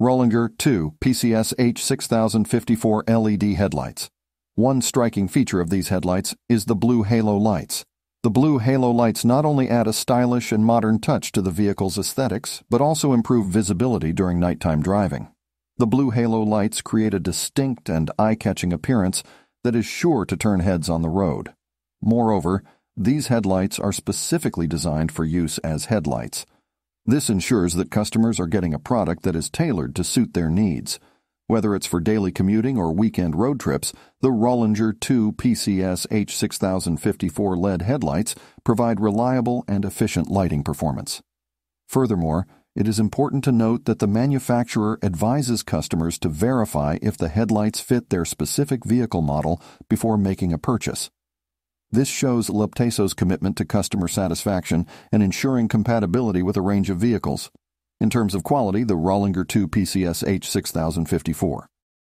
Rollinger 2 PCS H6054 LED headlights. One striking feature of these headlights is the blue halo lights. The blue halo lights not only add a stylish and modern touch to the vehicle's aesthetics, but also improve visibility during nighttime driving. The blue halo lights create a distinct and eye catching appearance that is sure to turn heads on the road. Moreover, these headlights are specifically designed for use as headlights. This ensures that customers are getting a product that is tailored to suit their needs. Whether it's for daily commuting or weekend road trips, the Rollinger 2 PCS H6054 LED headlights provide reliable and efficient lighting performance. Furthermore, it is important to note that the manufacturer advises customers to verify if the headlights fit their specific vehicle model before making a purchase. This shows Lepteso's commitment to customer satisfaction and ensuring compatibility with a range of vehicles. In terms of quality, the Rollinger 2 PCS H6054